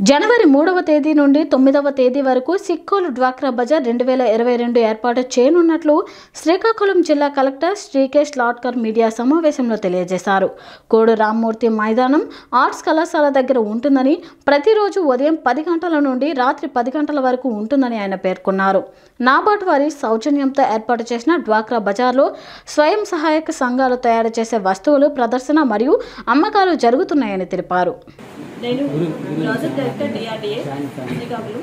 జనవరి మూడవ తేదీ నుండి తొమ్మిదవ తేదీ వరకు సిక్కోలు డ్వాక్రా బజార్ రెండు వేల ఇరవై రెండు ఏర్పాటు చేయనున్నట్లు శ్రీకాకుళం జిల్లా కలెక్టర్ శ్రీకేష్ లాడ్కర్ మీడియా సమావేశంలో తెలియజేశారు. కోడు రామ్మూర్తి మైదానం ఆర్ట్స్ కళాశాల దగ్గర ఉంటుందని ప్రతిరోజు ఉదయం పది గంటల నుండి రాత్రి పది గంటల వరకు ఉంటుందని ఆయన పేర్కొన్నారు. నాబార్డ్ వారి సౌజన్యంతో ఏర్పాటు చేసిన డ్వాక్రా బజార్లో స్వయం సహాయక సంఘాలు తయారు చేసే వస్తువులు ప్రదర్శన మరియు అమ్మకాలు జరుగుతున్నాయని తెలిపారు. నేను ప్రాజెక్ట్ డైరెక్టర్ డిఆర్డిఏ శ్రీకాకుళం.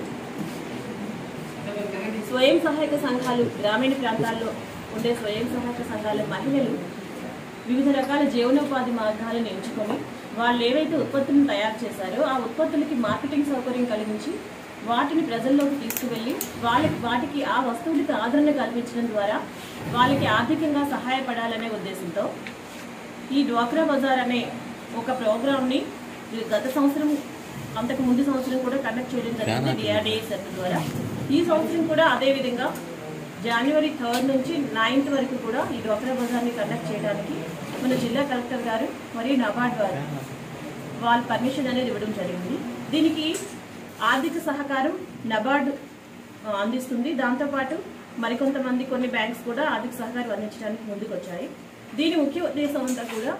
స్వయం సహాయక సంఘాలు గ్రామీణ ప్రాంతాల్లో ఉండే స్వయం సహాయక సంఘాల మహిళలు వివిధ రకాల జీవనోపాధి మార్గాలను ఎంచుకొని వాళ్ళు ఏవైతే ఉత్పత్తులను తయారు చేశారో ఆ ఉత్పత్తులకి మార్కెటింగ్ సౌకర్యం కలిగించి వాటిని ప్రజల్లోకి తీసుకువెళ్ళి వాళ్ళకి వాటికి ఆ వస్తువులకి ఆదరణ కల్పించడం ద్వారా వాళ్ళకి ఆర్థికంగా సహాయపడాలనే ఉద్దేశంతో ఈ డ్వాక్రా బజార్ అనే ఒక ప్రోగ్రామ్ని గత సంవత్సరం అంతకు ముందు సంవత్సరం కూడా కండక్ట్ చేయడం జరిగింది డిఆర్డిఏ సర్కిల్ ద్వారా. ఈ సంవత్సరం కూడా అదే విధంగా జనవరి థర్డ్ నుంచి నైన్త్ వరకు కూడా ఈ డ్వాక్రా బజార్ని కండక్ట్ చేయడానికి మన జిల్లా కలెక్టర్ గారు మరియు నబార్డ్ వారు వాళ్ళ పర్మిషన్ అనేది ఇవ్వడం జరిగింది. దీనికి ఆర్థిక సహకారం నబార్డ్ అందిస్తుంది. దాంతోపాటు మరికొంతమంది కొన్ని బ్యాంక్స్ కూడా ఆర్థిక సహకారం అందించడానికి ముందుకు వచ్చాయి దీని ముఖ్య ఉద్దేశం అంతా కూడా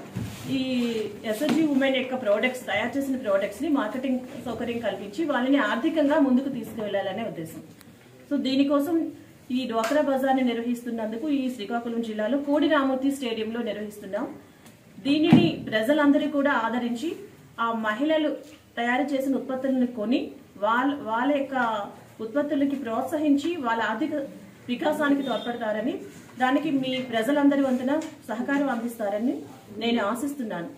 ఈ ఎస్ఎస్జి ఉమెన్ యొక్క ప్రోడక్ట్స్ తయారు చేసిన ప్రోడక్ట్స్ని మార్కెటింగ్ సౌకర్యం కల్పించి వాళ్ళని ఆర్థికంగా ముందుకు తీసుకువెళ్ళాలనే ఉద్దేశం. సో దీనికోసం ఈ డ్వాక్రా బజార్ని నిర్వహిస్తున్నందుకు ఈ శ్రీకాకుళం జిల్లాలో కోడి రామూర్తి స్టేడియంలో నిర్వహిస్తున్నాం. దీనిని ప్రజలందరూ కూడా ఆదరించి ఆ మహిళలు తయారు చేసిన ఉత్పత్తులను కొని వాళ్ళ వాళ్ళ యొక్క ఉత్పత్తులకి ప్రోత్సహించి వాళ్ళ ఆర్థిక వికాసానికి తోడ్పడతారని దానికి మీ ప్రజలందరి వంతున సహకారం అందిస్తారని నేను ఆశిస్తున్నాను.